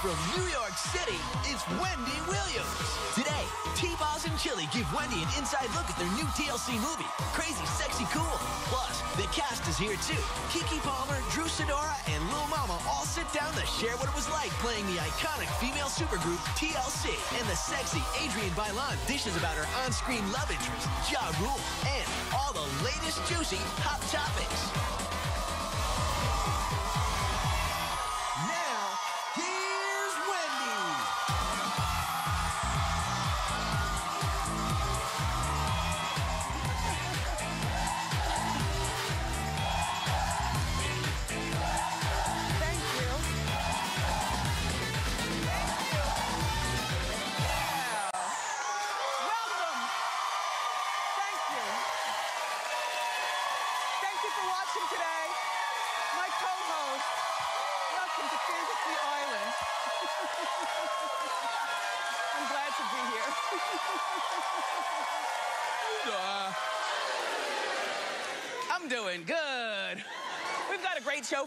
from New York City, it's Wendy Williams. Today, T-Boz and Chilli give Wendy an inside look at their new TLC movie, Crazy Sexy Cool. Plus, the cast is here too. Keke Palmer, Drew Sidora, and Lil Mama all sit down to share what it was like playing the iconic female supergroup TLC. And the sexy Adrienne Bailon dishes about her on-screen love interest, Ja Rule, and all the latest juicy hot topics.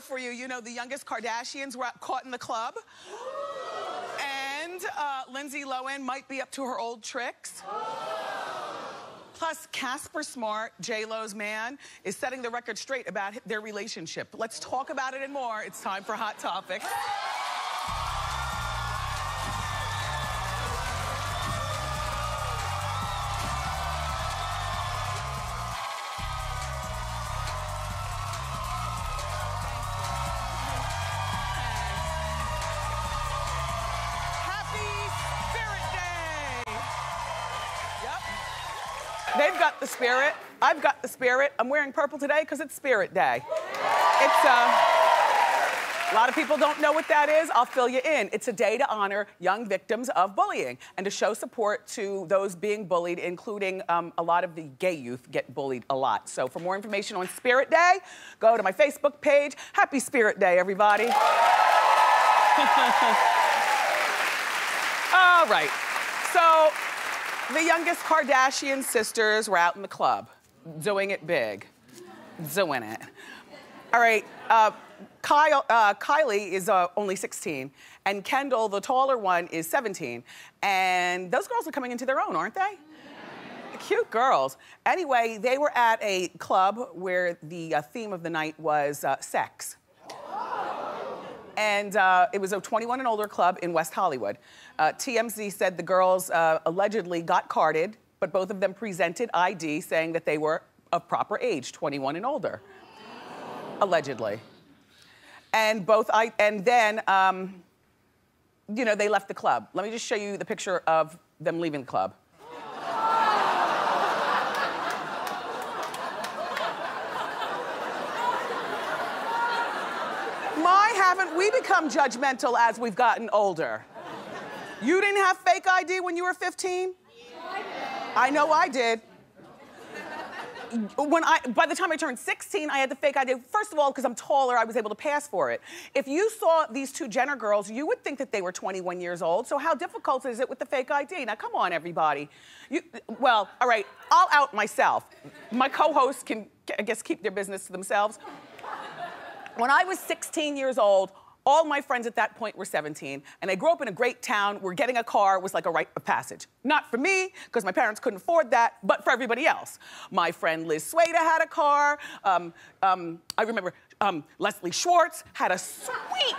For you. You know, the youngest Kardashians were caught in the club. And uh, Lindsay Lohan might be up to her old tricks. Plus, Casper Smart, J-Lo's man, is setting the record straight about their relationship. Let's talk about it and more. It's time for Hot Topics. Spirit. I'm wearing purple today because it's Spirit Day. It's uh, a lot of people don't know what that is. I'll fill you in. It's a day to honor young victims of bullying and to show support to those being bullied, including um, a lot of the gay youth get bullied a lot. So for more information on Spirit Day, go to my Facebook page. Happy Spirit Day, everybody. All right. So the youngest Kardashian sisters were out in the club, doing it big, doing it. All right. Uh, Kyle, uh, Kylie is uh, only 16, and Kendall, the taller one, is 17. And those girls are coming into their own, aren't they? Cute girls. Anyway, they were at a club where the uh, theme of the night was uh, sex. And uh, it was a 21 and older club in West Hollywood. TMZ said the girls allegedly got carded, but both of them presented ID saying that they were of proper age, 21 and older. Allegedly. And both I and then um, you know, they left the club. Let me just show you the picture of them leaving the club. My, haven't we become judgmental as we've gotten older? You didn't have fake ID when you were 15? I know I did. When I, by the time I turned 16, I had the fake ID. First of all, because I'm taller, I was able to pass for it. If you saw these two Jenner girls, you would think that they were 21 years old. So how difficult is it with the fake ID? Now, come on, everybody. You, well, all right, I'll out myself. My co-hosts can, I guess, keep their business to themselves. When I was 16 years old, all my friends at that point were 17, and I grew up in a great town where getting a car was like a rite of passage. Not for me, because my parents couldn't afford that, but for everybody else. My friend Liz Swada had a car. Um, um, I remember um, Leslie Schwartz had a sweet,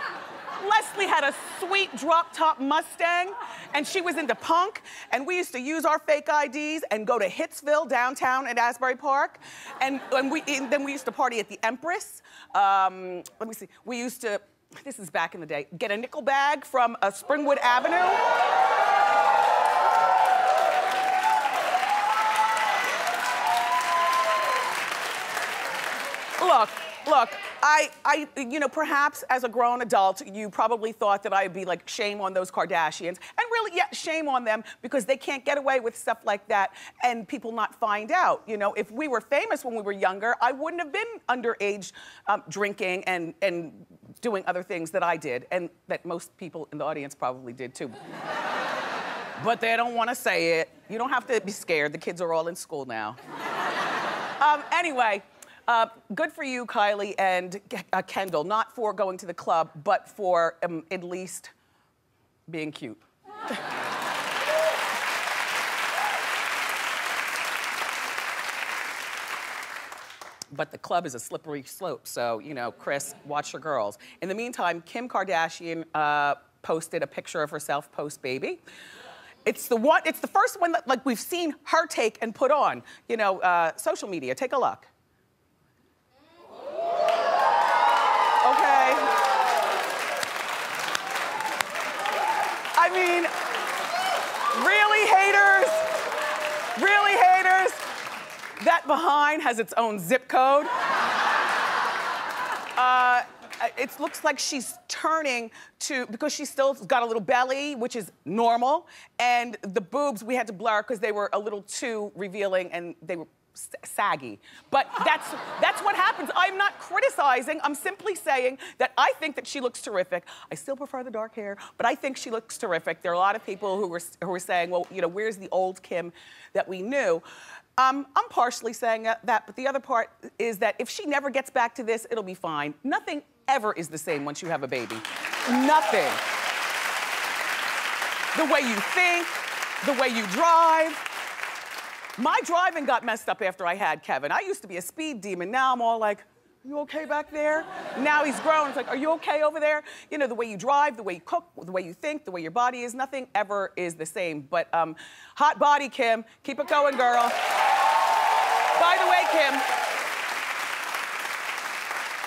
Leslie had a sweet drop top Mustang, and she was into punk, and we used to use our fake IDs and go to Hitsville downtown at Asbury Park, and, and, we, and then we used to party at the Empress. Um, let me see, we used to, this is back in the day, get a nickel bag from uh, Springwood Avenue. Look, I, I, you know, perhaps as a grown adult, you probably thought that I'd be like, shame on those Kardashians. And really, yeah, shame on them because they can't get away with stuff like that and people not find out. You know, if we were famous when we were younger, I wouldn't have been underage um, drinking and, and doing other things that I did and that most people in the audience probably did too. but they don't want to say it. You don't have to be scared. The kids are all in school now. um, anyway, uh, good for you, Kylie and uh, Kendall, not for going to the club, but for um, at least being cute. but the club is a slippery slope. So, you know, Chris, watch your girls. In the meantime, Kim Kardashian uh, posted a picture of herself post baby. It's the one. It's the first one that like we've seen her take and put on. You know, uh, social media. Take a look. Okay. I mean, really, haters? Really, haters? That behind has its own zip code. Uh, it looks like she's turning to, because she's still got a little belly, which is normal, and the boobs we had to blur because they were a little too revealing and they were saggy. But that's that's what happens. I'm not criticizing. I'm simply saying that I think that she looks terrific. I still prefer the dark hair, but I think she looks terrific. There are a lot of people who were who were saying, well, you know, where's the old Kim that we knew? Um, I'm partially saying that, but the other part is that if she never gets back to this, it'll be fine. Nothing ever is the same once you have a baby. Nothing. The way you think, the way you drive. My driving got messed up after I had Kevin. I used to be a speed demon. Now I'm all like, you okay back there? Now he's grown. It's like, are you okay over there? You know, the way you drive, the way you cook, the way you think, the way your body is, nothing ever is the same. But um, hot body, Kim. Keep it going, girl. By the way, Kim,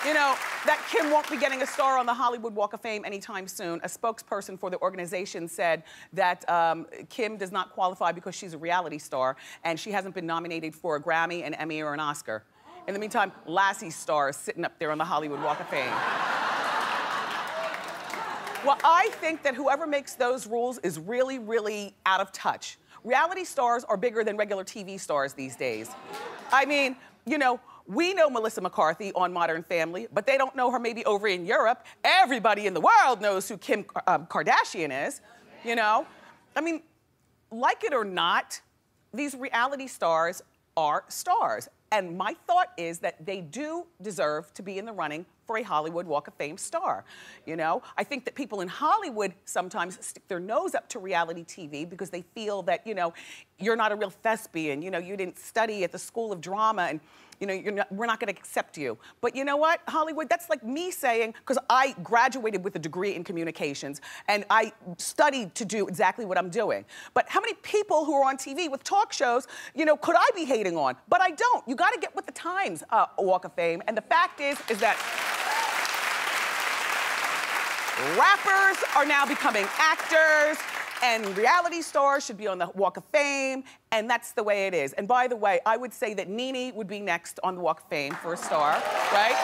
you know, that Kim won't be getting a star on the Hollywood Walk of Fame anytime soon. A spokesperson for the organization said that um, Kim does not qualify because she's a reality star and she hasn't been nominated for a Grammy, an Emmy, or an Oscar. In the meantime, Lassie Star is sitting up there on the Hollywood Walk of Fame. well, I think that whoever makes those rules is really, really out of touch. Reality stars are bigger than regular TV stars these days. I mean, you know, we know Melissa McCarthy on Modern Family, but they don't know her maybe over in Europe. Everybody in the world knows who Kim um, Kardashian is, you know? I mean, like it or not, these reality stars are stars. And my thought is that they do deserve to be in the running for a Hollywood Walk of Fame star. You know, I think that people in Hollywood sometimes stick their nose up to reality TV because they feel that, you know, you're not a real thespian, you know, you didn't study at the School of Drama and you know, not, we're not going to accept you. But you know what, Hollywood, that's like me saying, because I graduated with a degree in communications and I studied to do exactly what I'm doing. But how many people who are on TV with talk shows, you know, could I be hating on? But I don't. You got to get with the times, uh, Walk of Fame. And the fact is, is that rappers are now becoming actors and reality stars should be on the Walk of Fame, and that's the way it is. And by the way, I would say that Nene would be next on the Walk of Fame for a star, right?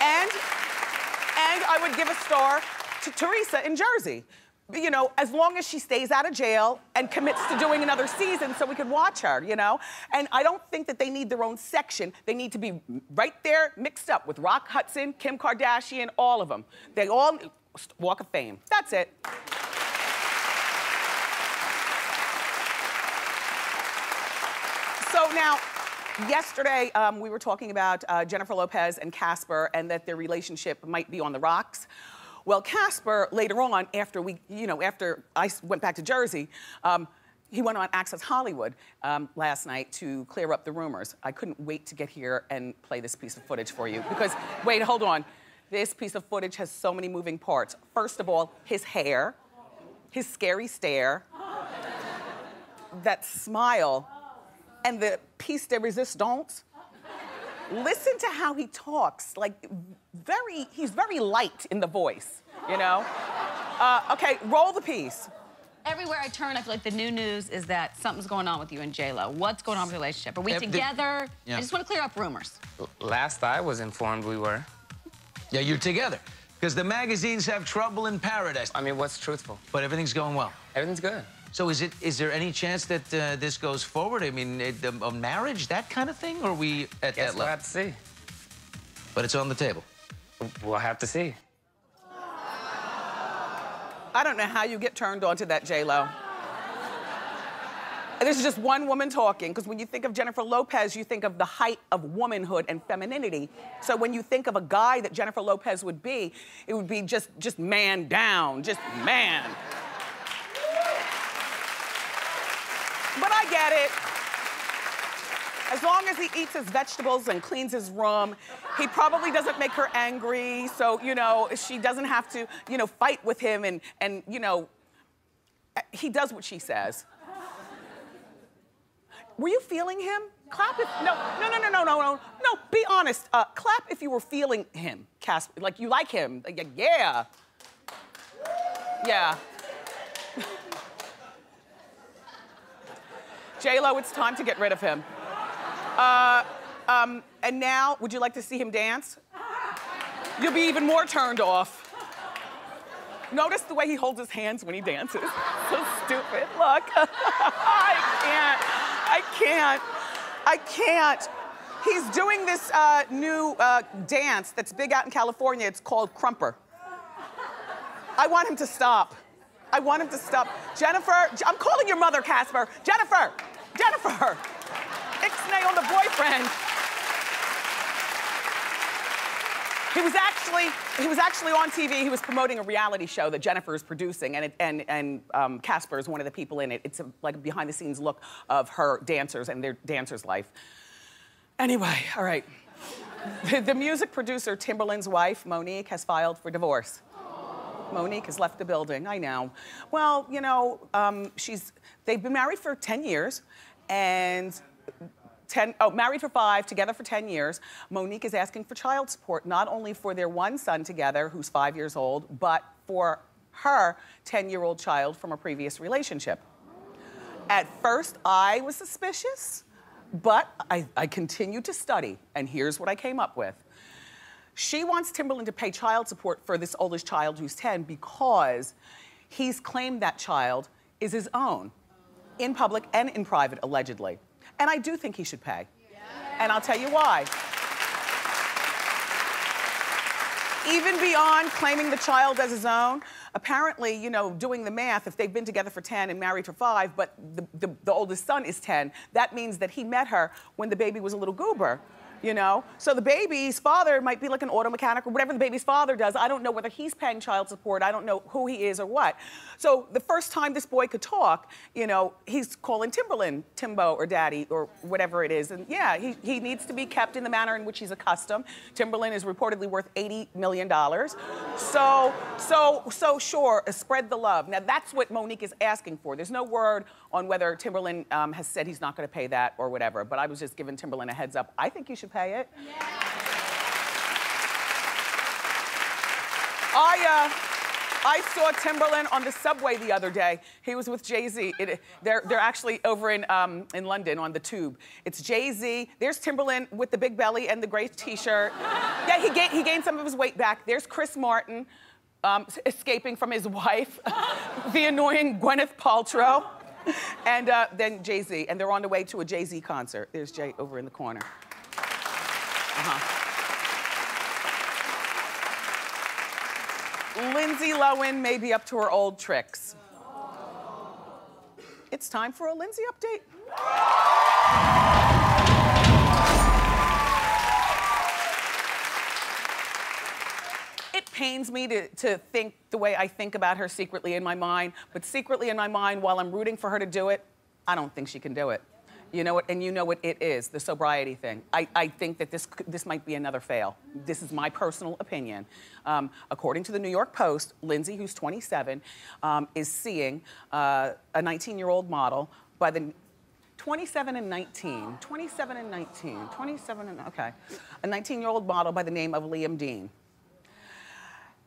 And, and I would give a star to Teresa in Jersey. You know, as long as she stays out of jail and commits to doing another season so we could watch her, you know? And I don't think that they need their own section. They need to be right there mixed up with Rock Hudson, Kim Kardashian, all of them. They all, Walk of Fame. That's it. So now, yesterday um, we were talking about uh, Jennifer Lopez and Casper and that their relationship might be on the rocks. Well, Casper later on, after we, you know, after I went back to Jersey, um, he went on Access Hollywood um, last night to clear up the rumors. I couldn't wait to get here and play this piece of footage for you because, wait, hold on. This piece of footage has so many moving parts. First of all, his hair, his scary stare, that smile, and the piece de resistance. Listen to how he talks, like very, he's very light in the voice, you know? Uh, okay, roll the piece. Everywhere I turn, I feel like the new news is that something's going on with you and J-Lo. What's going on with the relationship? Are we together? Yeah. I just want to clear up rumors. Last I was informed, we were. Yeah, you're together. Because the magazines have trouble in paradise. I mean, what's truthful? But everything's going well. Everything's good. So is it? Is there any chance that uh, this goes forward? I mean, a, a, marriage, that kind of thing, or are we at Guess that level? We'll have to see. But it's on the table. We'll have to see. I don't know how you get turned on to that J Lo. This is just one woman talking, because when you think of Jennifer Lopez, you think of the height of womanhood and femininity. So when you think of a guy that Jennifer Lopez would be, it would be just, just man down, just man. But I get it. As long as he eats his vegetables and cleans his room, he probably doesn't make her angry. So, you know, she doesn't have to, you know, fight with him and, and you know, he does what she says. Were you feeling him? Clap if no, no, no, no, no, no, no, no. Be honest. Uh, clap if you were feeling him, Cass. Like you like him. Like, yeah. Yeah. J Lo, it's time to get rid of him. Uh, um, and now, would you like to see him dance? You'll be even more turned off. Notice the way he holds his hands when he dances. so stupid. Look, I can't. I can't. I can't. He's doing this uh, new uh, dance that's big out in California. It's called Crumper. I want him to stop. I want him to stop. Jennifer, I'm calling your mother, Casper. Jennifer, Jennifer. Ixnay on the boyfriend. He was actually he was actually on TV. He was promoting a reality show that Jennifer is producing, and it, and and um, Casper is one of the people in it. It's a, like a behind the scenes look of her dancers and their dancers' life. Anyway, all right. the, the music producer Timbaland's wife Monique has filed for divorce. Monique has left the building. I know. Well, you know, um, she's they've been married for 10 years, and 10, oh, married for five, together for 10 years. Monique is asking for child support, not only for their one son together, who's five years old, but for her 10-year-old child from a previous relationship. At first, I was suspicious, but I, I continued to study, and here's what I came up with. She wants Timbaland to pay child support for this oldest child who's 10 because he's claimed that child is his own, in public and in private, allegedly. And I do think he should pay. And I'll tell you why. Even beyond claiming the child as his own, apparently, you know, doing the math, if they've been together for 10 and married for five, but the, the, the oldest son is 10, that means that he met her when the baby was a little goober you know? So the baby's father might be like an auto mechanic or whatever the baby's father does. I don't know whether he's paying child support. I don't know who he is or what. So the first time this boy could talk, you know, he's calling Timbaland Timbo or Daddy or whatever it is. And yeah, he, he needs to be kept in the manner in which he's accustomed. Timbaland is reportedly worth $80 million. So, so, so sure, spread the love. Now that's what Monique is asking for. There's no word on whether Timbaland um, has said he's not gonna pay that or whatever, but I was just giving Timbaland a heads up. I think you should pay it. Yeah. I, uh, I saw Timbaland on the subway the other day. He was with Jay-Z. They're, they're actually over in, um, in London on the tube. It's Jay-Z. There's Timbaland with the big belly and the gray t-shirt. yeah, he, gained, he gained some of his weight back. There's Chris Martin um, escaping from his wife, the annoying Gwyneth Paltrow. and uh, then Jay-Z, and they're on the way to a Jay-Z concert. There's Jay over in the corner. Uh-huh. Lindsay Lohan may be up to her old tricks. It's time for a Lindsay update. It pains me to, to think the way I think about her secretly in my mind, but secretly in my mind, while I'm rooting for her to do it, I don't think she can do it. You know what, and you know what it is, the sobriety thing. I, I think that this, this might be another fail. This is my personal opinion. Um, according to the New York Post, Lindsay, who's 27, um, is seeing uh, a 19-year-old model by the 27 and 19, 27 and 19, 27 and, okay. A 19-year-old model by the name of Liam Dean.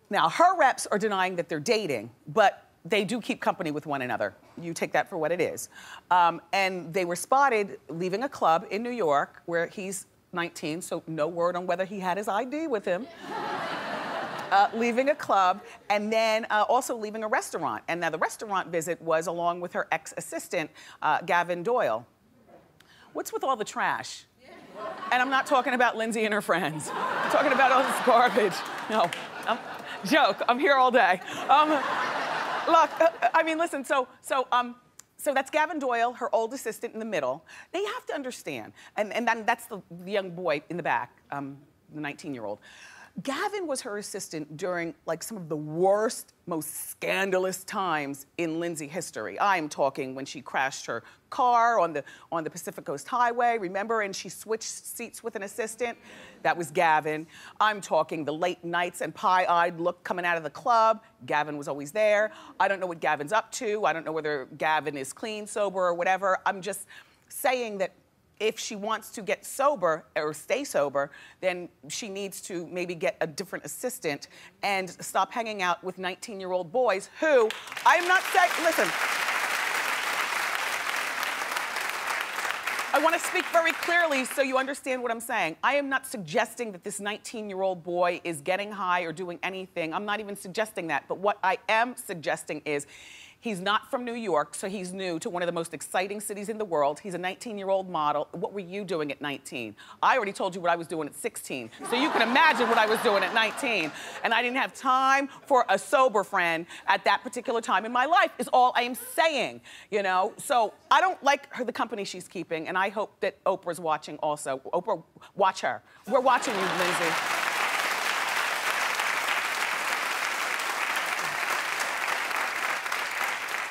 Now, her reps are denying that they're dating, but they do keep company with one another. You take that for what it is. Um, and they were spotted leaving a club in New York where he's 19, so no word on whether he had his ID with him. Uh, leaving a club and then uh, also leaving a restaurant. And now the restaurant visit was along with her ex-assistant, uh, Gavin Doyle. What's with all the trash? And I'm not talking about Lindsay and her friends. I'm talking about all this garbage. No, I'm, joke. I'm here all day. Um, look, I mean, listen. So, so, um, So that's Gavin Doyle, her old assistant in the middle. Now you have to understand, and, and then that's the, the young boy in the back, um, the 19-year-old. Gavin was her assistant during like some of the worst, most scandalous times in Lindsay history. I'm talking when she crashed her car on the on the Pacific Coast Highway, remember? And she switched seats with an assistant. That was Gavin. I'm talking the late nights and pie-eyed look coming out of the club. Gavin was always there. I don't know what Gavin's up to. I don't know whether Gavin is clean, sober, or whatever. I'm just saying that if she wants to get sober or stay sober, then she needs to maybe get a different assistant and stop hanging out with 19 year old boys who I'm not saying, listen. I want to speak very clearly so you understand what I'm saying. I am not suggesting that this 19 year old boy is getting high or doing anything. I'm not even suggesting that. But what I am suggesting is He's not from New York, so he's new to one of the most exciting cities in the world. He's a 19-year-old model. What were you doing at 19? I already told you what I was doing at 16, so you can imagine what I was doing at 19. And I didn't have time for a sober friend at that particular time in my life, is all I am saying, you know? So I don't like her, the company she's keeping, and I hope that Oprah's watching also. Oprah, watch her. We're watching you, Lindsay.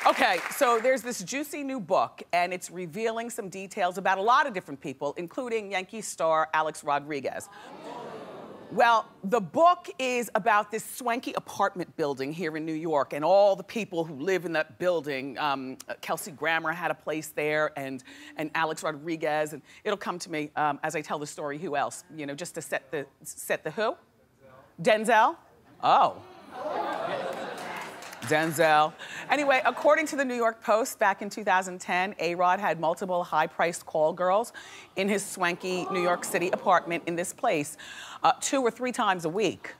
Okay, so there's this juicy new book, and it's revealing some details about a lot of different people, including Yankee star Alex Rodriguez. Well, the book is about this swanky apartment building here in New York and all the people who live in that building. Um, Kelsey Grammer had a place there and, and Alex Rodriguez, and it'll come to me um, as I tell the story who else, you know, just to set the, set the who? Denzel. Denzel? Oh. Denzel. Anyway, according to the New York Post, back in 2010, A-Rod had multiple high-priced call girls in his swanky New York City apartment in this place uh, two or three times a week.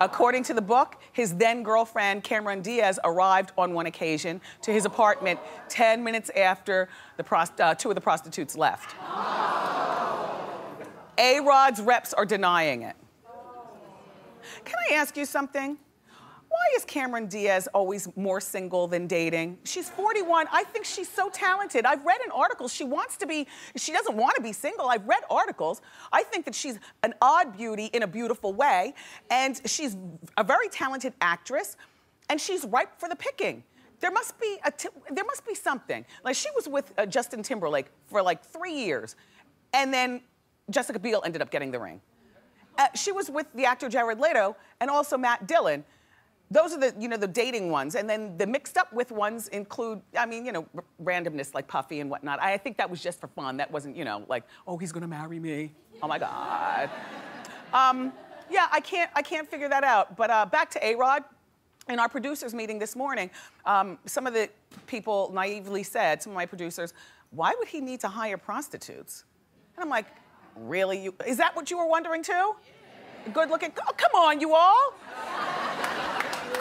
According to the book, his then girlfriend, Cameron Diaz, arrived on one occasion to his apartment 10 minutes after the uh, two of the prostitutes left. A Rod's reps are denying it. Can I ask you something? Why is Cameron Diaz always more single than dating? She's 41. I think she's so talented. I've read an article. she wants to be, she doesn't want to be single. I've read articles. I think that she's an odd beauty in a beautiful way, and she's a very talented actress, and she's ripe for the picking. There must be a there must be something. Like she was with uh, Justin Timberlake for like three years, and then Jessica Biel ended up getting the ring. Uh, she was with the actor Jared Leto and also Matt Dillon. Those are the, you know, the dating ones. And then the mixed up with ones include, I mean, you know, randomness like Puffy and whatnot. I think that was just for fun. That wasn't, you know, like, oh, he's gonna marry me. Oh my God. um, yeah, I can't, I can't figure that out. But uh, back to A-Rod. In our producers meeting this morning, um, some of the people naively said, some of my producers, why would he need to hire prostitutes? And I'm like, really? You, is that what you were wondering too? Good looking, oh, come on, you all.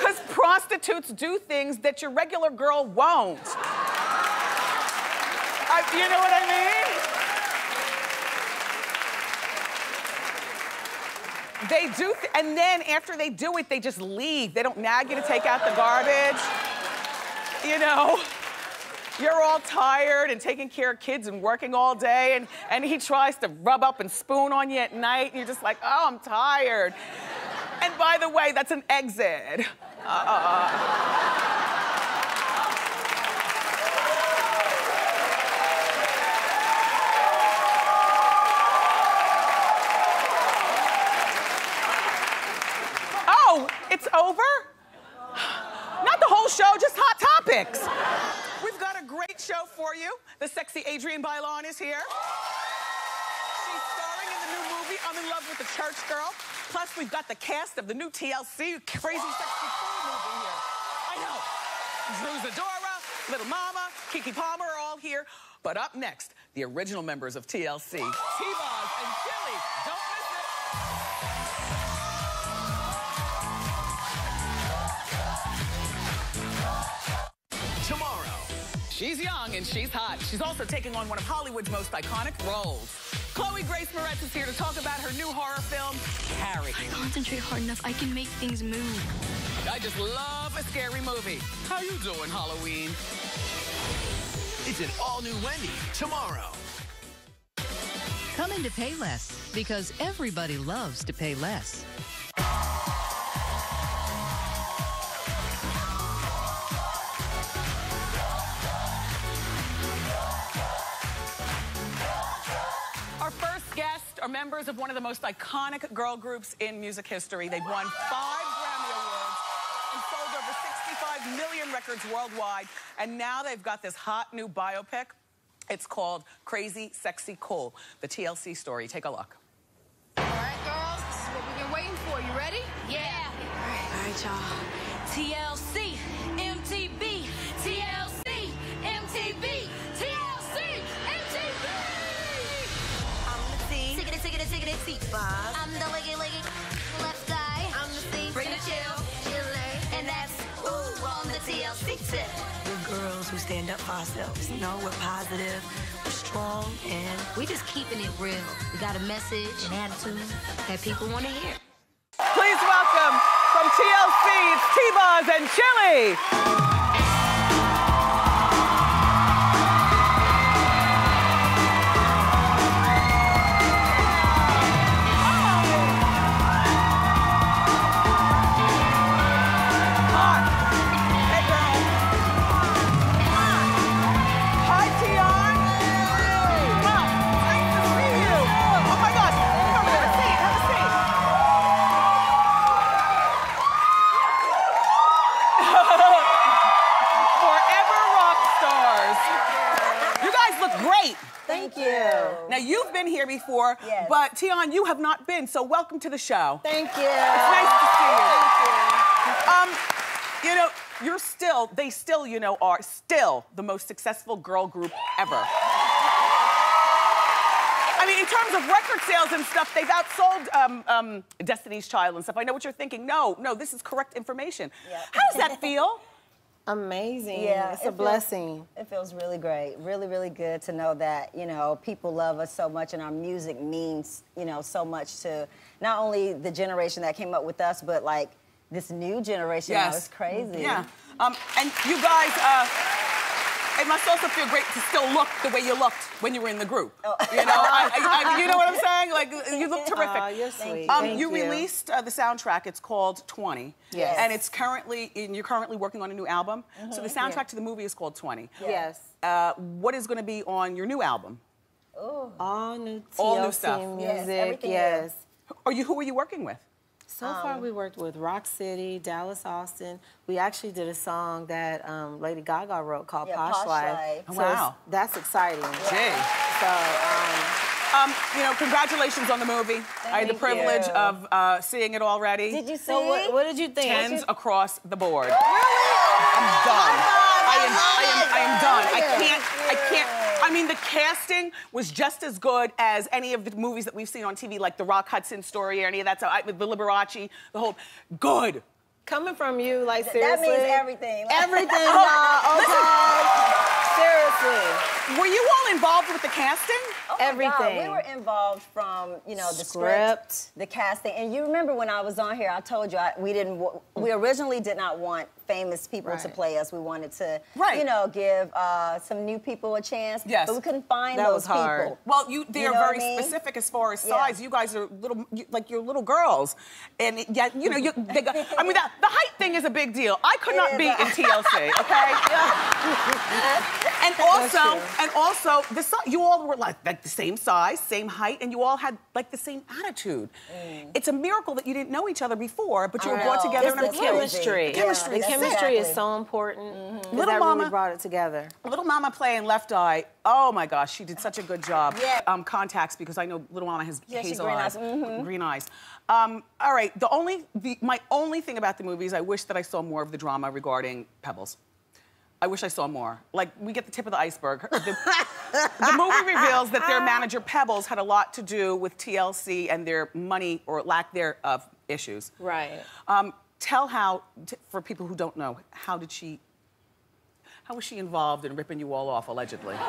Because prostitutes do things that your regular girl won't. I, you know what I mean? They do, and then after they do it, they just leave. They don't nag you to take out the garbage. You know, you're all tired and taking care of kids and working all day, and, and he tries to rub up and spoon on you at night, and you're just like, oh, I'm tired. And by the way, that's an exit. Uh, oh, it's over? Not the whole show, just hot topics. We've got a great show for you. The sexy Adrienne Bailon is here. She's starring in the new movie, I'm in Love with the Church Girl. Plus, we've got the cast of the new TLC Crazy Sexy Cool movie here. I know. Drew Sidora, Little Mama, Keke Palmer are all here. But up next, the original members of TLC, T-Boz and Chilli. Don't miss it. Tomorrow, she's young and she's hot. She's also taking on one of Hollywood's most iconic roles. Chloe Grace Moretz is here to talk about her new horror film, Carrie. I concentrate hard enough, I can make things move. I just love a scary movie. How you doing, Halloween? It's an all-new Wendy tomorrow. Come in to pay less because everybody loves to pay less. Are members of one of the most iconic girl groups in music history. They've won five Grammy Awards and sold over 65 million records worldwide. And now they've got this hot new biopic. It's called Crazy, Sexy, Cool, the TLC story. Take a look. All right, girls, this is what we've been waiting for. You ready? Yeah. All right, y'all. TLC, tickety, tickety, seat boss. I'm the leggy, leggy left eye. I'm the thing. Bring the chill, chiller. And that's ooh on the TLC tip. We're girls who stand up for ourselves. You know, we're positive, we're strong, and We just keeping it real. We got a message, an attitude that people want to hear. Please welcome from TLC, it's T-Boz and Chilli. Yes. but Tionne, you have not been. So welcome to the show. Thank you. It's nice to see you. Thank you. Um, you know, you're still, they still, you know, are still the most successful girl group ever. I mean, in terms of record sales and stuff, they've outsold um, um, Destiny's Child and stuff. I know what you're thinking. No, no, this is correct information. How does that feel? Amazing. Yeah, it's it a feels- blessing. It feels really great. Really, really good to know that, you know, people love us so much and our music means, you know, so much to not only the generation that came up with us, but like this new generation now. It's crazy. Yeah. Um, and you guys, uh, it must also feel great to still look the way you looked when you were in the group. You know, I, I, I, you know what I'm saying? Like, you look terrific. Aw, you're sweet. Um, you, you. released uh, the soundtrack. It's called 20. Yes. And it's currently, and you're currently working on a new album. So the soundtrack Yeah. to the movie is called 20. Yes. Uh, what is going to be on your new album? All new TLC All new stuff. Yes, music. everything Yes. Are you? Who are you working with? So far, we worked with Rock City, Dallas, Austin. We actually did a song that um, Lady Gaga wrote called Yeah, Posh, Posh Life. Life. Oh, So wow. That's exciting. Gee. So, um, Um, you know, congratulations on the movie. I had the privilege you. of uh, seeing it already. Did you see? so what, what did you think? Tens across the board. Really? I'm done. I am, I am, I am done. I can't, I can't. I mean, the casting was just as good as any of the movies that we've seen on TV, like the Rock Hudson story or any of that. So I, with the Liberace, the whole, good. Coming from you, like seriously. That means everything. Everything, oh, y'all. Oh, okay. Seriously. Were you all involved with the casting? Oh my God, Everything. We were involved from you know the Script. script, the casting, and you remember when I was on here, I told you I, we didn't. We originally did not want famous people to play us. We wanted to, Right. you know, give uh, some new people a chance. Yes. but we couldn't find That those was hard. people. Well, you they're know very I mean? specific as far as Yeah. size. You guys are little, you, like you're little girls, and it- yeah, you know, you, they got, I mean, that, the height thing is a big deal. I could It not be a- in TLC, okay? and also, and also, the you all were like, like the same size, same height, and you all had like the same attitude. It's a miracle that you didn't know each other before, but you were I brought together It's in a the group. chemistry. The chemistry, The that's chemistry is exactly. so important. 'cause Little that Mama- really brought it together. Little Mama playing Left Eye. Oh my gosh, she did such a good job. Yeah. Um, contacts because I know Little Mama has Yeah, hazel green eyes, eyes, mhm. green eyes. Um, all right, the only, the, my only thing about the movie is I wish that I saw more of the drama regarding Pebbles. I wish I saw more. Like we get the tip of the iceberg. The, the movie reveals that their manager Pebbles had a lot to do with TLC and their money or lack thereof issues. Right. Um, tell how, t- for people who don't know, how did she, how was she involved in ripping you all off, allegedly?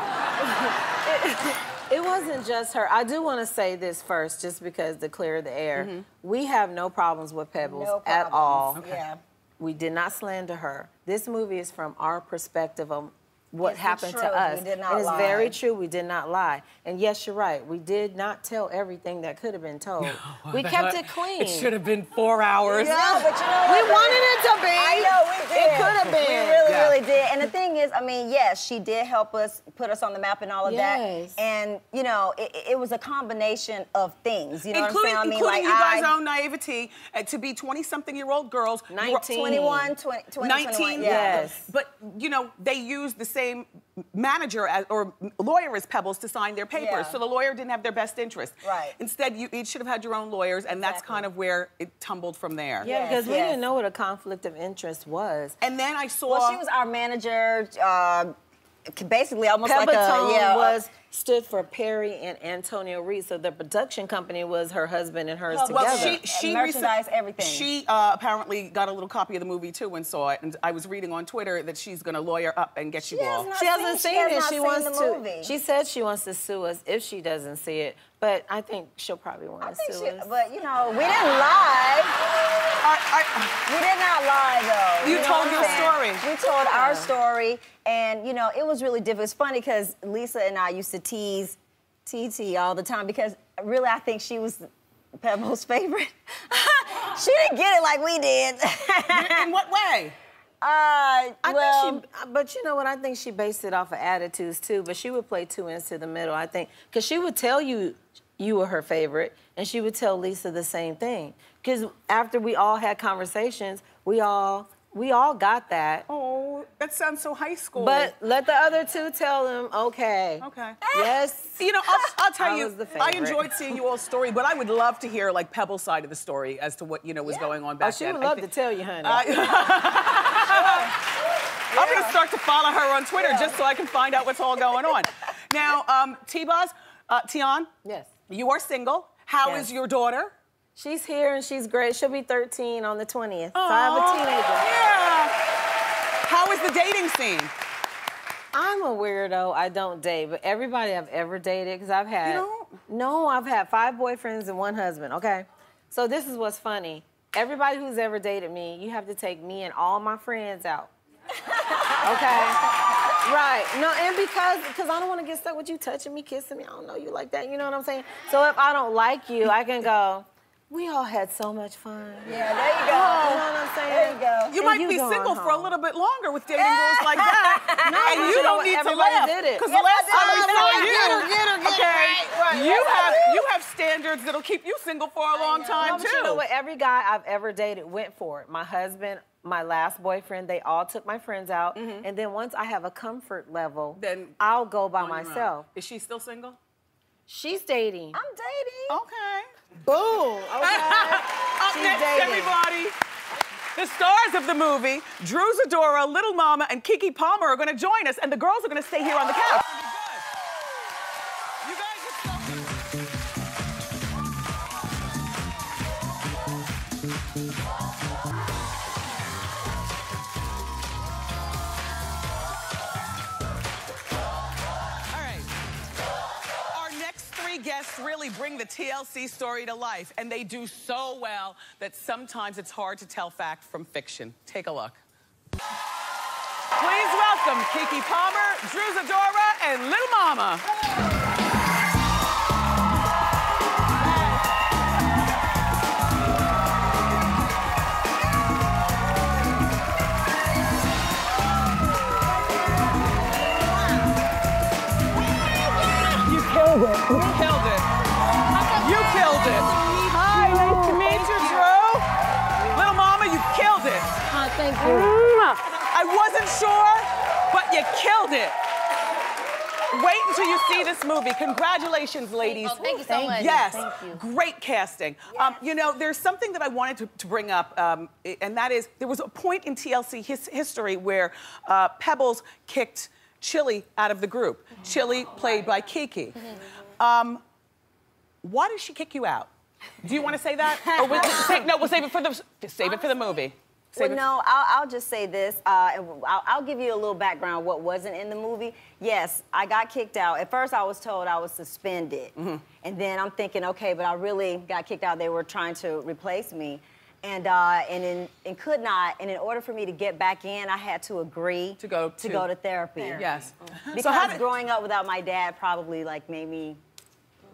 It wasn't just her. I do want to say this first, just because to clear the air. Mm-hmm. We have no problems with Pebbles No at all. problems. Yeah. We did not slander her. This movie is from our perspective of what It's happened to truth. We us. did not and it's lie. very true. We did not lie. And yes, you're right. We did not tell everything that could have been told. we kept it clean. It should have been four hours. Yeah, but you know We wanted it to be. I know we did. It could have been. We really, Yeah. really did. And the thing is, I mean, yes, she did help us put us on the map and all of Yes. that. And you know, it, it was a combination of things. You know including, what I'm saying? I mean, including like you guys' I, own naivety uh, to be 20-something-year-old girls. you were- 19. 21, 20, 20 19, 21, yeah. Yes. But you know they used the same manager as, or lawyer as Pebbles to sign their papers, Yeah. so the lawyer didn't have their best interest. Right. Instead, you each should have had your own lawyers, and that's Exactly. kind of where it tumbled from there. Yeah, Yes, because we yes. didn't know what a conflict of interest was. And then I saw. Well, she was our manager. Uh, basically, almost like a yeah. was stood for Perri and Antonio Reid, so the production company was her husband and hers Well, together. Well, she she merchandise, recent- everything. She uh, apparently got a little copy of the movie too and saw it. And I was reading on Twitter that she's going to lawyer up and get you all. She hasn't seen- seen, she has it. not She seen wants the to. movie. She said she wants to sue us if she doesn't see it, but I think she'll probably want to sue she, us. but you know, we didn't lie. I- I- We did not lie though. You know told your story. We told our story, and you know, it was really difficult. It's funny because Lisa and I used to tease TT all the time because really, I think she was Pebbles' favorite. she didn't get it like we did. In what way? uh, I well, think she, but you know what? I think she based it off of attitudes too. But she would play two ends to the middle. I think because she would tell you you were her favorite, and she would tell Lisa the same thing. Because after we all had conversations, we all we all got that. Oh, that sounds so high school. But let the other two tell them, okay. okay. Yes. You know, I'll, I'll tell you, I enjoyed seeing you all's story, but I would love to hear like Pebble's side of the story as to what you know was going on back Oh, she then. would I love to tell you, honey. I'm gonna start to follow her on Twitter just so I can find out what's all going on. Now, um, T-Boz, uh, Tionne, yes. you are single. How is Yes. your daughter? She's here and she's great. She'll be 13 on the 20th. So I have a teenager. Yeah. How is the dating scene? I'm a weirdo. I don't date, but everybody I've ever dated, because I've had. don't? No, I've had five boyfriends and one husband, okay? So this is what's funny. Everybody who's ever dated me, you have to take me and all my friends out. okay? Right. No, and because because I don't want to get stuck with you touching me, kissing me. I don't know you like that. You know what I'm saying? So if I don't like you, I can go, we all had so much fun. yeah, there you go. You know what I'm saying? There you go. You And might you be going single for a little bit longer with dating rules like that. No, and you you don't need to Everybody laugh. did it. Because the last I time we saw you, get her, get her, get okay, right, right. you have you have standards that'll keep you single for a long time No, but too. you know what? Every guy I've ever dated went for it. My husband, my last boyfriend, they all took my friends out. Mm-hmm. And then once I have a comfort level, Then I'll go by On your own. myself. Is she still single? She's dating. I'm dating. Okay. Boom. Okay. Up next, dating. everybody. The stars of the movie, Drew Sidora, Little Mama, and Keke Palmer are going to join us, and the girls are going to stay here on the couch. Really bring the TLC story to life, and they do so well that sometimes it's hard to tell fact from fiction. Take a look. Please welcome Keke Palmer, Drew Sidora, and Little Mama. You killed it. Thank you. I wasn't sure, but you killed it. Wait until you see this movie. Congratulations, ladies. Oh, thank you so much. Yes, Thank you. great casting. Um, you know, there's something that I wanted to, to bring up, um, and that is there was a point in TLC his, history where uh, Pebbles kicked Chilli out of the group. Chilli, played by Kiki. Um, why did she kick you out? Do you want to say that? or we'll, say, no, we'll save it for the save it for the movie. Well, no, I'll, I'll just say this. Uh, I'll, I'll give you a little background what wasn't in the movie. Yes, I got kicked out. At first, I was told I was suspended. Mm-hmm. And then I'm thinking, okay, but I really got kicked out. They were trying to replace me. and uh, and in, and could not. And in order for me to get back in, I had to agree to go to, to- go to therapy. Yes. Because So how did- growing up without my dad probably like made me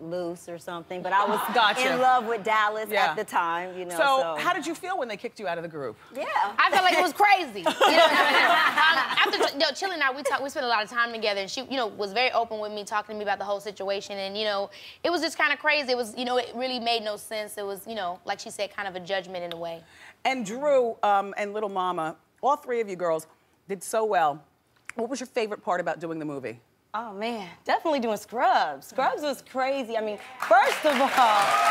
loose or something. But I was Gotcha. in love with Dallas Yeah. at the time, you know. So, So, how did you feel when they kicked you out of the group? Yeah. I felt like it was crazy. You know what I mean? um, after you know, Chilli and I, we talk, we spent a lot of time together, and she, you know, was very open with me, talking to me about the whole situation, and you know, it was just kind of crazy. It was, you know, it really made no sense. It was, you know, like she said, kind of a judgment in a way. And Drew um, and Little Mama, all three of you girls did so well. What was your favorite part about doing the movie? Oh man, definitely doing Scrubs. Scrubs was crazy. I mean, first of all,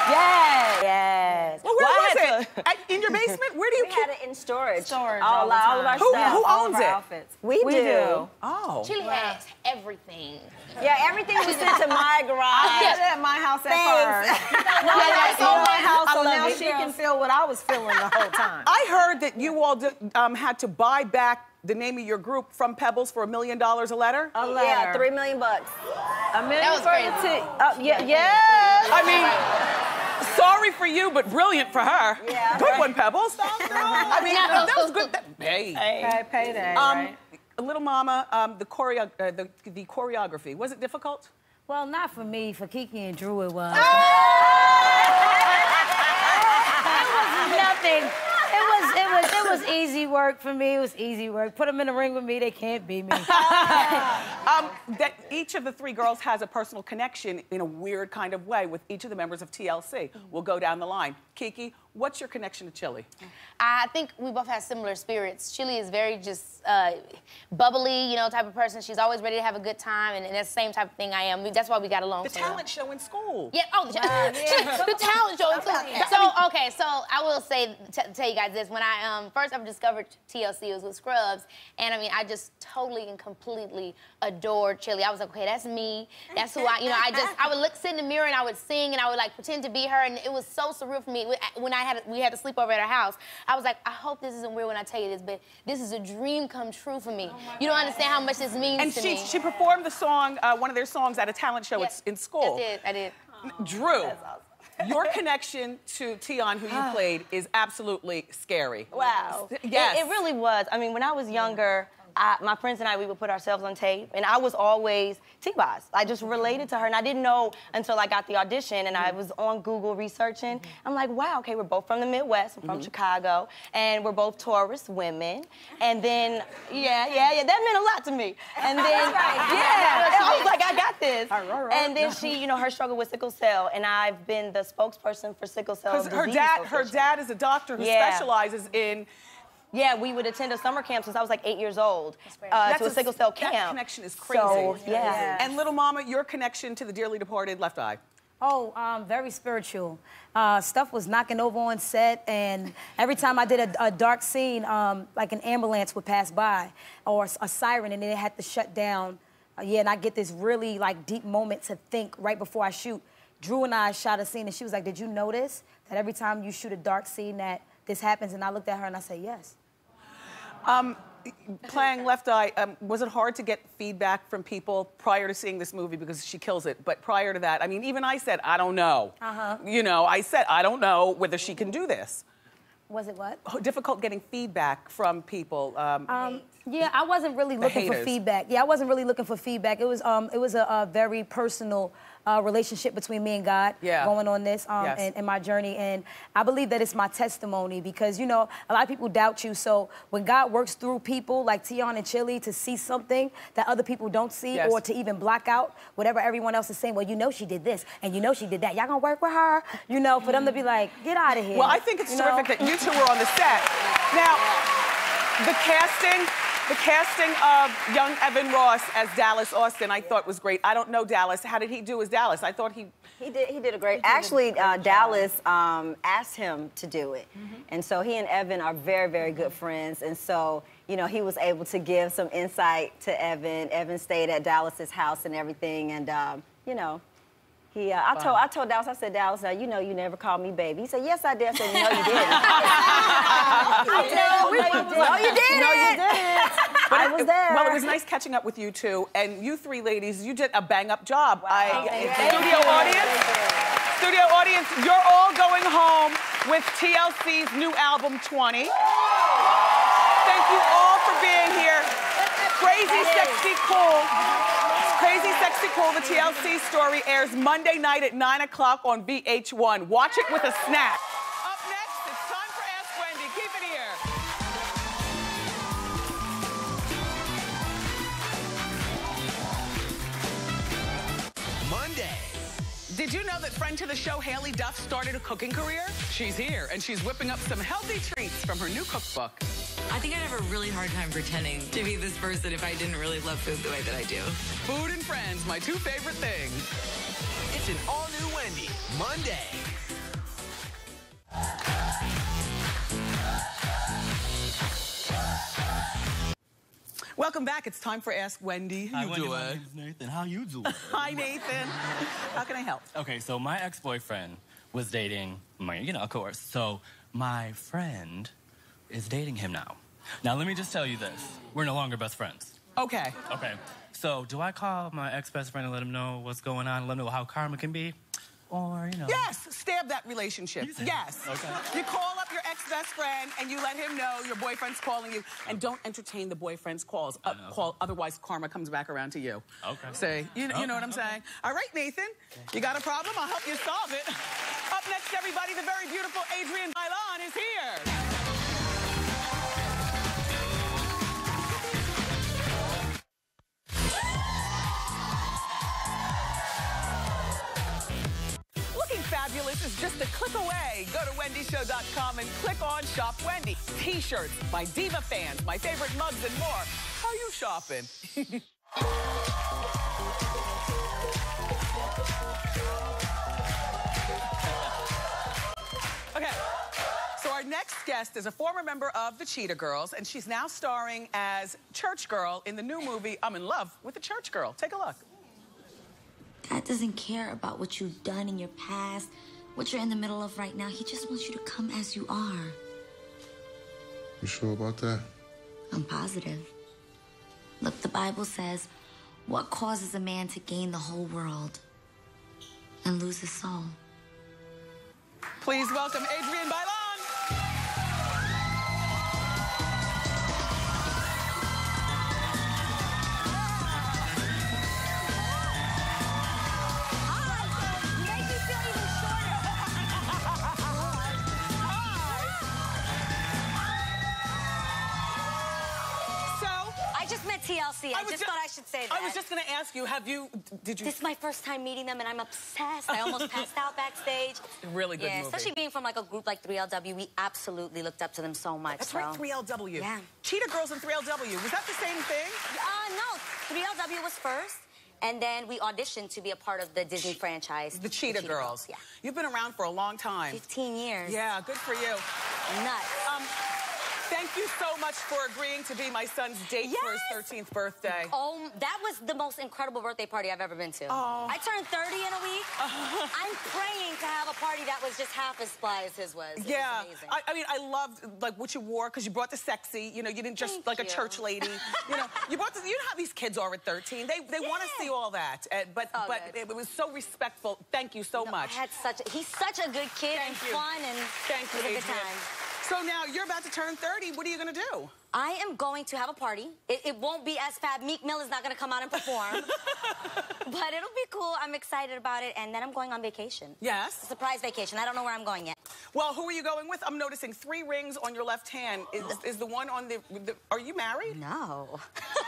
yes, yes. Well, where Well, was it? At- in your basement? Where do you we keep had it in storage. Storage all, all the all of our. Who- stuff. who all owns of our it? Outfits. We, We do. do. Oh. Chilli has everything. Yeah, everything was sent to my garage. I lived at my house at Thanks. first. no, I Yeah, sold my house, I so now it, she girls. can feel what I was feeling the whole time. I heard that you all did, um, had to buy back the name of your group from Pebbles for a million dollars a letter. A Yeah, three million bucks. A million That was for crazy. the. Uh, yeah, yes. I mean, sorry for you, but brilliant for her. Yeah. Good one, Pebbles. I mean, No. that was good. That, hey. Okay, payday, Um, right? Little Mama, um, the, choreo- uh, the, the choreography, was it difficult? Well, not for me. For Keke and Drew, it was. it was nothing. It was it was it was easy work for me. It was easy work. Put them in the ring with me, they can't beat me. um, that each of the three girls has a personal connection in a weird kind of way with each of the members of TLC. We'll go down the line. Keke, what's your connection to Chilli? I think we both have similar spirits. Chilli is very just uh, bubbly, you know, type of person. She's always ready to have a good time, and, and that's the same type of thing I am. We- That's why we got along The so well. talent show in school. Yeah. Oh, the, the talent show. In school. So okay, so I will say, t- tell you guys this. When I um, first ever discovered TLC, it was with Scrubs, and I mean, I just totally and completely adored Chilli. I was like, okay, that's me. That's who I. You know, I just I would look, sit in the mirror, and I would sing, and I would like pretend to be her, and it was so surreal for me. When I had we had to sleep over at her house, I was like, I hope this isn't weird when I tell you this, but this is a dream come true for me. you don't understand how much this means And to she, me. she performed the song, uh, one of their songs at a talent show Yes. in school. I did. I did. Drew, your connection to Tionne, who you played, is absolutely scary. Wow. Yes. It, it really was. I mean, when I was younger, I, my friends and I, we would put ourselves on tape, and I was always T-Boz. I just related to her, and I didn't know until I got the audition, and I mm-hmm. was on Google researching. Mm-hmm. I'm like, wow, okay, we're both from the Midwest. I'm from mm-hmm. Chicago, and we're both Taurus women. And then, yeah, yeah, yeah, that meant a lot to me. And then, yeah, I was like, I got this. And then she, you know, her struggle with sickle cell, and I've been the spokesperson for sickle cell disease. her dad, her dad is a doctor who Yeah. specializes in. Yeah, we would attend a summer camp since I was like eight years old uh, That's to a sickle cell that camp. connection is crazy. So, yeah. And little mama, your connection to the dearly departed Left Eye. Oh, um, very spiritual. Uh, stuff was knocking over on set, and every time I did a, a dark scene, um, like an ambulance would pass by or a siren, and then it had to shut down. Uh, yeah, and I get this really like deep moment to think right before I shoot. Drew and I shot a scene, and she was like, "Did you notice that every time you shoot a dark scene that this happens?" And I looked at her and I said, "Yes." Um, playing Left Eye, um, was it hard to get feedback from people prior to seeing this movie because she kills it? But prior to that, I mean, even I said, I don't know. Uh-huh. You know, I said, I don't know whether she can do this. Was it what? Difficult getting feedback from people. Um, Um, yeah, I wasn't really The looking for feedback. Yeah, I wasn't really looking for feedback. It was um, it was a, a very personal uh, relationship between me and God Yeah. going on this um, Yes. and, and my journey. And I believe that it's my testimony because you know a lot of people doubt you. So when God works through people like Tionne and Chilli to see something that other people don't see, Yes. or to even block out whatever everyone else is saying. Well, you know she did this, and you know she did that. Y'all gonna work with her? You know, for them to be like, get out of here. Well, I think it's you know? terrific that you two were on the set. Now, the casting, the casting of young Evan Ross as Dallas Austin, I thought was great. I don't know Dallas. How did he do as Dallas? I thought he. He did. He did a great. Actually, uh, Dallas um, asked him to do it, and so he and Evan are very, very good friends. And so, you know, he was able to give some insight to Evan. Evan stayed at Dallas's house and everything, and um, you know. He, uh, I told, I told Dallas, I said, Dallas, now you know you never called me baby. He said, yes, I did. I said, no, you didn't. I know, no, you didn't. No, you didn't. No, you didn't. I was there. Well, it was nice catching up with you two, and you three ladies, you did a bang up job. I, Thank you. studio audience, studio audience, you're all going home with TLC's new album, 20. Thank you all for being here. Crazy, sexy, cool. Crazy, Sexy, Cool, the TLC story airs Monday night at 9 o'clock on VH1. Watch it with a snack. Up next, it's time for Ask Wendy. Keep it here. Monday. Did you know that friend to the show, Haylie Duff, started a cooking career? She's here, and she's whipping up some healthy treats from her new cookbook. I think I'd have a really hard time pretending to be this person if I didn't really love food the way that I do. Food and friends, my two favorite things. It's an all-new Wendy, Monday. Welcome back. It's time for Ask Wendy. How you doing? Nathan. How you doing? Hi, Nathan. How can I help? Okay, so my ex-boyfriend was dating my, you know, of course. So my friend is dating him now. Now let me just tell you this: we're no longer best friends. Okay. Okay. So do I call my ex-best friend and let him know what's going on? Let him know how karma can be, or you know? Yes, stab that relationship. Yes. Okay. You call up your ex-best friend and you let him know your boyfriend's calling you, and don't entertain the boyfriend's calls. Uh, call, otherwise karma comes back around to you. Okay. Say, you, you know what I'm saying? All right, Nathan, you got a problem? I'll help you solve it. Up next, everybody, the very beautiful Adrienne Bailon is here. Is just a click away. Go to wendyshow.com and click on Shop Wendy. T-shirts, my diva fans, my favorite mugs, and more. How you shopping? okay. So our next guest is a former member of the Cheetah Girls, and she's now starring as Church Girl in the new movie I'm in Love with a Church Girl. Take a look. God doesn't care about what you've done in your past, what you're in the middle of right now. He just wants you to come as you are. You sure about that? I'm positive. Look, the Bible says, What causes a man to gain the whole world and lose his soul? Please welcome Adrienne Bailon. I, was just thought I should say that. I was just going to ask you, have you, did you? This is my first time meeting them, and I'm obsessed. I almost passed out backstage. Really good yeah, movie. especially being from like a group like 3LW, we absolutely looked up to them so much. That's so. right, 3LW. Yeah. Cheetah Girls and 3LW. Was that the same thing? Uh, no, 3LW was first, and then we auditioned to be a part of the Disney franchise. The Cheetah, Girls. Yeah. You've been around for a long time. 15 years. Yeah, good for you. Nuts. Um, thank you so much for agreeing to be my son's date for his 13th birthday. Oh, that was the most incredible birthday party I've ever been to. Oh. I turned 30 in a week. I'm praying to have a party that was just half as fly as his was. It was yeah, amazing. I, I mean, I loved like what you wore because you brought the sexy. You know, you didn't just Thank like a church lady. you know, you brought the, you know how these kids are at 13. They they want to see all that. Uh, but all but good. it, was so respectful. Thank you so No, much. I had such a, he's such a good kid and you. fun and Thank you, it was a good time. So now you're about to turn 30. What are you gonna do? I am going to have a party. It, it won't be as fab. Meek Mill is not going to come out and perform. but it'll be cool. I'm excited about it. And then I'm going on vacation. Yes. Surprise vacation. I don't know where I'm going yet. Well, who are you going with? I'm noticing three rings on your left hand. Is, oh. is the one on the, the? Are you married? No.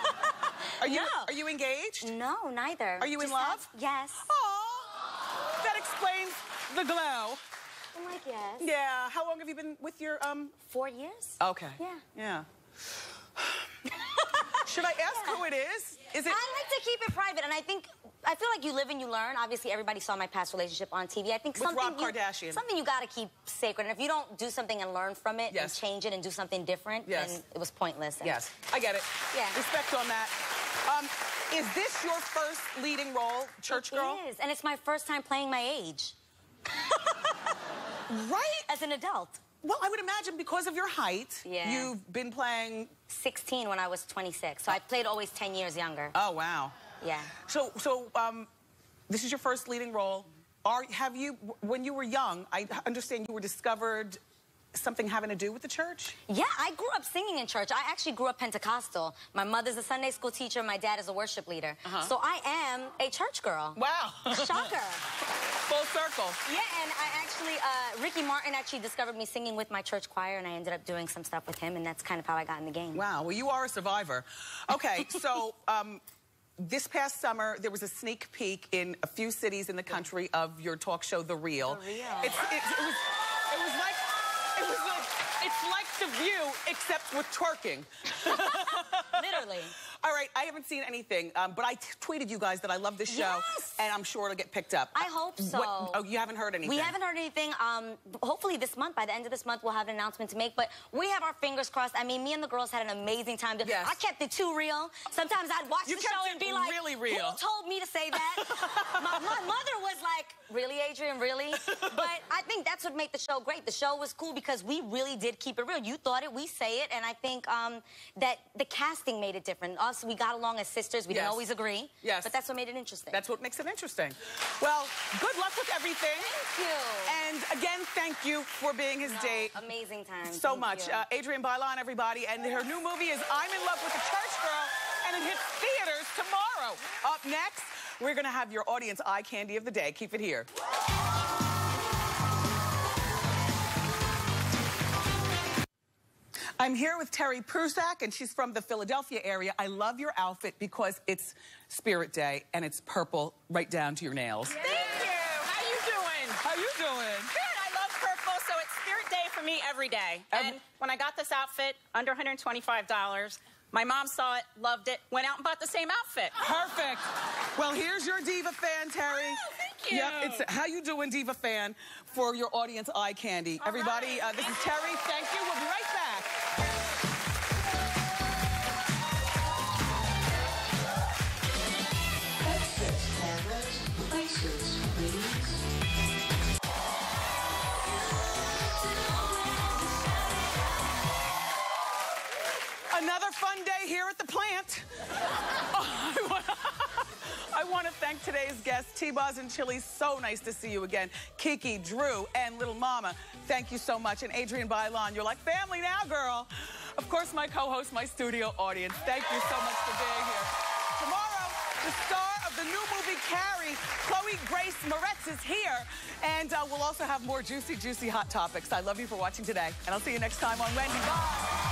Are you? No. Are you engaged? No, neither. Are you in love? have- yes. Aww. That explains the glow. I'm like, yes. Yeah. How long have you been with your um? Four years. Okay. Yeah. Yeah. Should I ask who it is? Is it? I like to keep it private, and I think I feel like you live and you learn. Obviously, everybody saw my past relationship on TV. I think With something Rob you, Kardashian. something you got to keep sacred. And if you don't do something and learn from it Yes. and change it and do something different, Yes. then it was pointless. Yes, I get it. Yeah. Respect on that. Um, is this your first leading role, Church Girl? It is, and it's my first time playing my age. right? As an adult. Well, I would imagine because of your height, Yeah. you've been playing. 16 when I was 26, so I played always 10 years younger. Oh wow. Yeah. So so um, this is your first leading role. Are have you when you were young? I understand you were discovered something having to do with the church? Yeah, I grew up singing in church. I actually grew up Pentecostal. My mother's a Sunday school teacher. My dad is a worship leader. Uh-huh. So I am a church girl. Wow. Shocker. Full circle. Yeah, and I actually, uh, Ricky Martin actually discovered me singing with my church choir, and I ended up doing some stuff with him, and that's kind of how I got in the game. Wow. Well, you are a survivor. Okay, so. Um, this past summer, there was a sneak peek in a few cities in the country of your talk show, The Real. The Real. It's, it, it was, it was like, it was like, it's like The View, except with twerking. Literally. All right, I haven't seen anything, um, but I t- tweeted you guys that I love this show, Yes. and I'm sure it'll get picked up. I hope so. What- oh, you haven't heard anything? We haven't heard anything. Um, hopefully this month, by the end of this month, we'll have an announcement to make. But we have our fingers crossed. I mean, me and the girls had an amazing time. Yes. I kept it too real. Sometimes I'd watch You the show and be like, really real. "Who told me to say that?" my, my mother was like, "Really, Adrienne? Really?" But I think that's what made the show great. The show was cool because we really did keep it real. You thought it, we say it, and I think um, that the casting made it different. Us, we got along as sisters. We Yes. didn't always agree. Yes. But that's what made it interesting. That's what makes it interesting. Well, good luck with everything. Thank you. And again, thank you for being his No, date. Amazing time. So Thank much. Uh, Adrienne Bailon, everybody. And her new movie is I'm in Love with a Church Girl, and it hits theaters tomorrow. Up next, we're going to have your audience eye candy of the day. Keep it here. I'm here with Terry Prusak, and she's from the Philadelphia area. I love your outfit because it's Spirit Day, and it's purple right down to your nails. Thank you. How you doing? How you doing? Good. I love purple, so it's Spirit Day for me every day. And when I got this outfit, under $125, my mom saw it, loved it, went out and bought the same outfit. Perfect. Well, here's your Diva fan, Terry. Oh, thank you. Yep, it's How You Doing Diva fan for your audience eye candy. Everybody, uh, this is Terry. Thank you. Fun day here at the plant. I want to thank today's guests, T-Boz and Chilli. So nice to see you again. Keke, Drew, and Little Mama, thank you so much. And Adrienne Bailon, you're like family now, girl. Of course, my co-host, my studio audience, thank you so much for being here. Tomorrow, the star of the new movie Carrie, Chloe Grace Moretz is here. And uh, we'll also have more juicy, juicy hot topics. I love you for watching today. And I'll see you next time on Wendy. Bye.